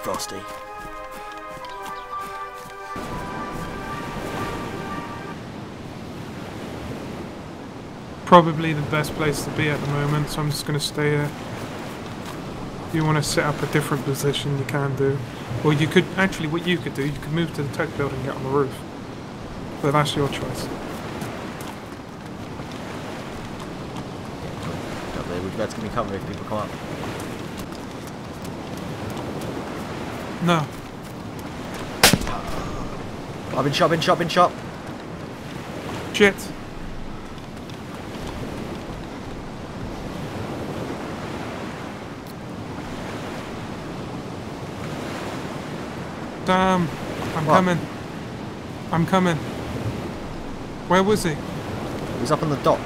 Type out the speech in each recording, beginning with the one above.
frosty. Probably the best place to be at the moment, so I'm just going to stay here. If you want to set up a different position, you can do. Or you could, actually, what you could do, you could move to the tech building and get on the roof. But that's your choice. Lovely. Would you better give me cover if people come up? No. I've been shot, been shot, been shot. Shit. Damn. I'm What? coming. I'm coming. Where was he? He was up on the dock.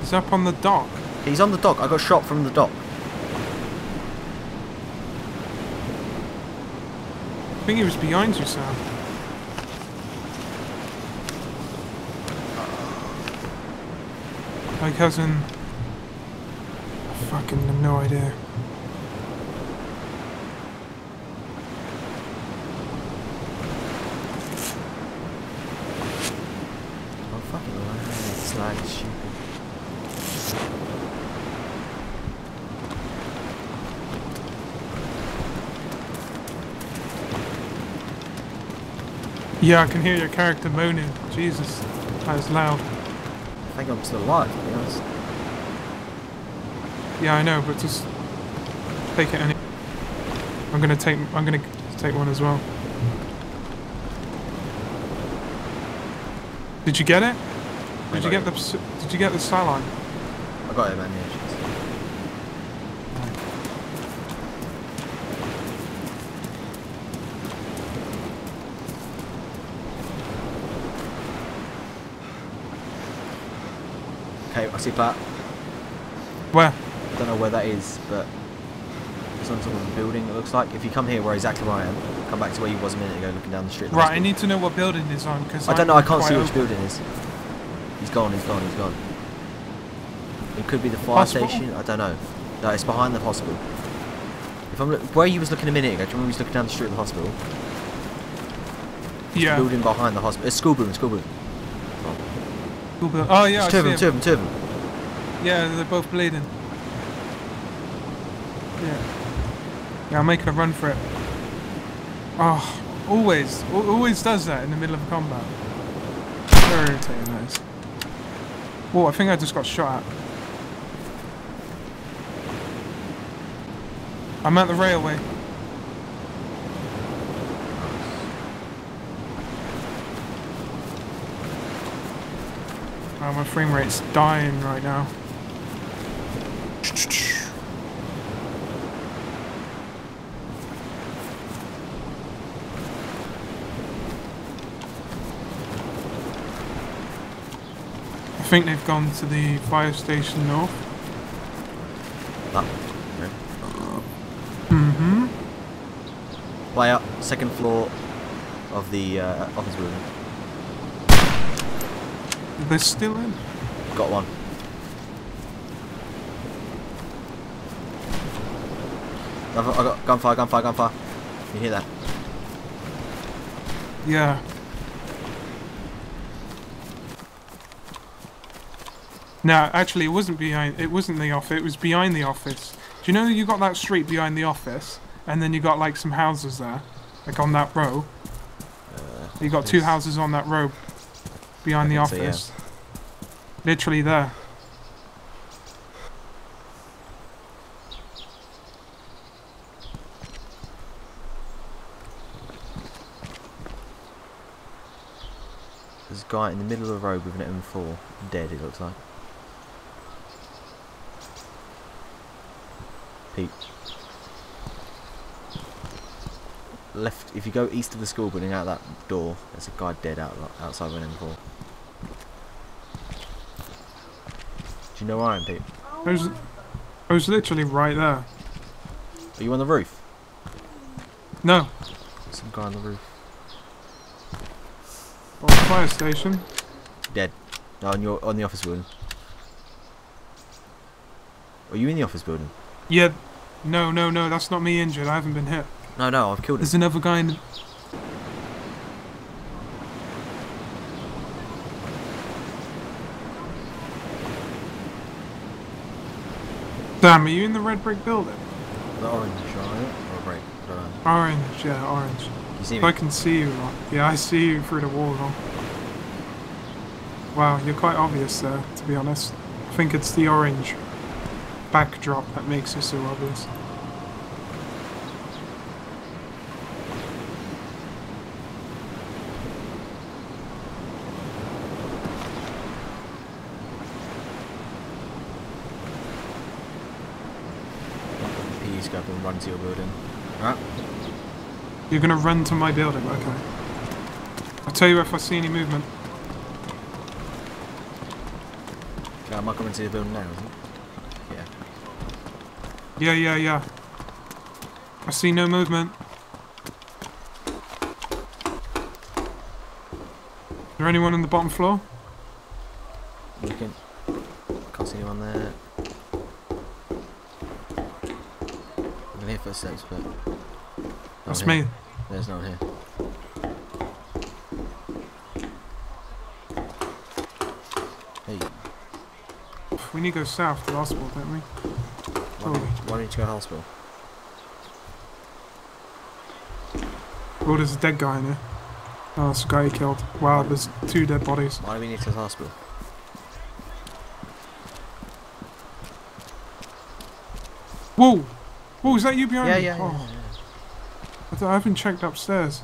He's up on the dock. He's on the dock. I got shot from the dock. Think he was behind you, Sam. My cousin. I fucking have no idea. Oh fucking right. It's like stupid. Yeah, I can hear your character moaning. Jesus, that is loud. I think I'm still alive, to be honest. Yeah, I know, but just take it any. I'm gonna take. I'm gonna take one as well. Did you get it? Did you get the? Did you get the sideline? I got it, man. Yeah, Okay, I see Pat. Where? I don't know where that is, but it's on top of a building. It looks like. If you come here, where exactly where I am, come back to where you was a minute ago, looking down the street. Right, I need to know what building he's on because I don't know. I can't see which building is. He's gone. He's gone. He's gone. It could be the fire Hospital? station. I don't know. No, it's behind the hospital. If I'm look, where you was looking a minute ago, do you remember you was looking down the street of the hospital? Yeah. Building behind the hospital. It's school building. School building. Build- Oh yeah, I There's two of them. Two of them. Two of them. Yeah, they're both bleeding. Yeah. Yeah, I'm making a run for it. Oh, always, always does that in the middle of combat. Very irritating that is. Whoa, I think I just got shot at. I'm at the railway. Oh, my frame rate's dying right now. I think they've gone to the fire station north. That. Mm-hmm. Way up. Second floor of the uh, office building. They're still in. Got one. I've- I got gunfire. Gunfire. Gunfire. You hear that? Yeah. No, actually, it wasn't behind. It wasn't the office. It was behind the office. Do you know you got that street behind the office, and then you got like some houses there, like on that row. Uh, you got two houses on that row behind the so, yeah. office. Literally there. There's a guy in the middle of the road with an M4, dead. It looks like. Pete. Left. If you go east of the school building, out that door, there's a guy dead out outside of an M4. Do you know where I am, Pete? I was, I was literally right there. Are you on the roof? No, There's some guy on the roof. on the fire station. Dead. No, on your on the office building. Are you in the office building? Yeah, No, no, no, that's not me injured. I haven't been hit. No, no, I've killed him. There's another guy in. The... Damn, are you in the red brick building? The orange, right? Or break. I don't know. Orange, yeah, orange. You see me? I can see you, yeah, I see you through the wall, Ron. Wow, you're quite obvious there, to be honest. I think it's the orange backdrop that makes you so obvious. Go up and run to your building. You're gonna run to my building, okay. I'll tell you if I see any movement. Yeah, am I coming to your building now? Yeah. Yeah, yeah, yeah. I see no movement. Is there anyone on the bottom floor? That's me. There's no one here. Hey, We need to go south to the hospital, don't we? why, don't- why don't you go to hospital? Oh, there's a dead guy in here. Oh, that's the guy he killed. Wow, there's two dead bodies. Why do we need to go to hospital? Whoa! Whoa, is that you behind Yeah, me? yeah, yeah. Oh, yeah. I, thought- I haven't checked upstairs.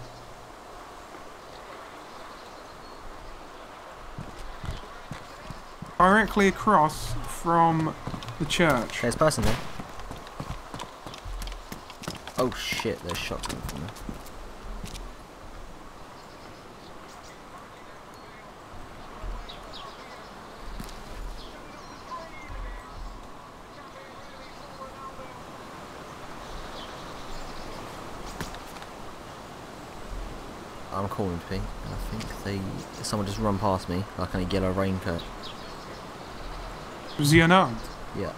Directly across from the church. There's a person there. Oh shit, there's shots coming from there. I'm calling Pete, and I think they someone just run past me like in a yellow raincoat. Was he unarmed? Yeah.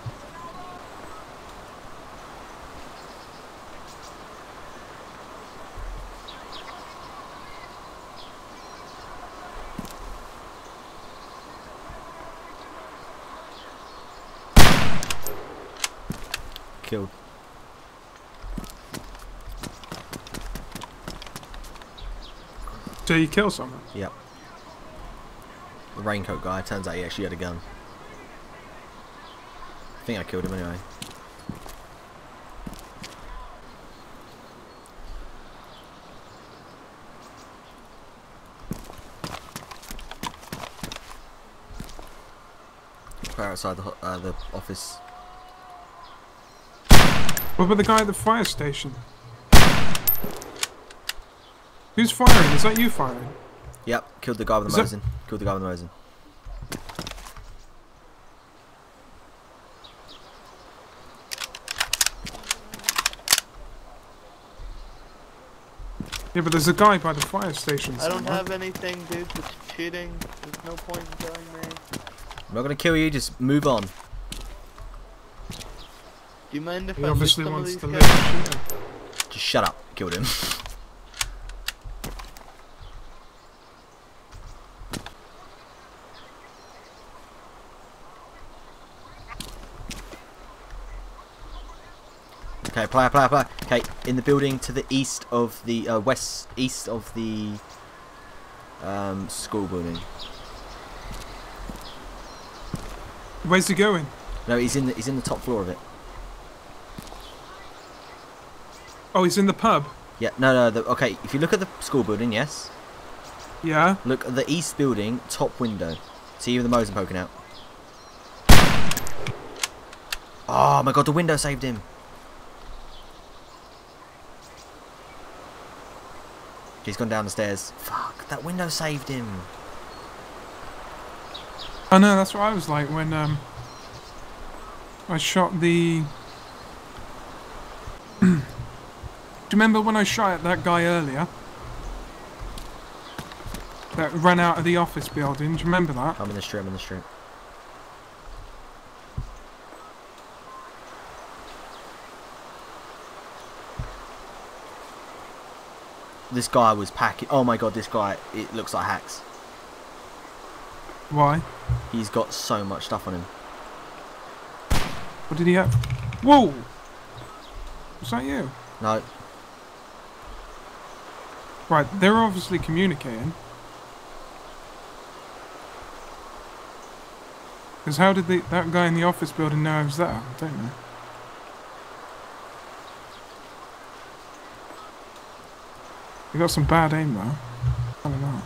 Killed. So you kill someone? Yep. The raincoat guy, turns out he actually had a gun. I think I killed him anyway. Right outside the, uh, the office. What about the guy at the fire station? Who's firing? Is that you firing? Yep, killed the guy with Is the that- Mosin. Killed the guy with the Mosin. Yeah, but there's a guy by the fire station. I don't somewhere. have anything, dude. It's cheating. There's no point in killing me. I'm not gonna kill you, just move on. Do you mind if He I loot obviously some of wants these to live. Just shut up. Killed him. okay, player, player, player. Okay, in the building to the east of the uh, west, east of the um, school building. Where's he going? No, he's in the he's in the top floor of it. Oh, he's in the pub. Yeah, no, no. The, okay, if you look at the school building, yes. Yeah. Look at the east building, top window. See the Mosin poking out. Oh my god, the window saved him. He's gone down the stairs. Fuck, that window saved him. I know. That's what I was like when um. I shot the. Do you remember when I shot at that guy earlier? That ran out of the office building. Do you remember that? I'm in the street, I'm in the street. This guy was packing. Oh my god, this guy! It looks like hacks. Why? He's got so much stuff on him. What did he have? Whoa! Was that you? No, Right, they're obviously communicating. Because how did they, that guy in the office building know I was there? I don't know. You got some bad aim though. I don't know.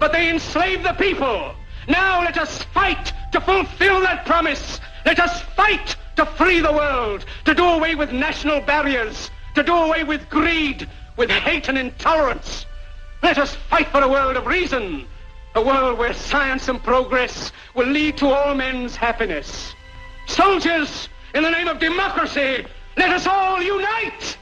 but they enslaved the people. Now let us fight to fulfill that promise. Let us fight to free the world, to do away with national barriers, to do away with greed, with hate and intolerance. Let us fight for a world of reason, a world where science and progress will lead to all men's happiness. Soldiers, in the name of democracy, let us all unite!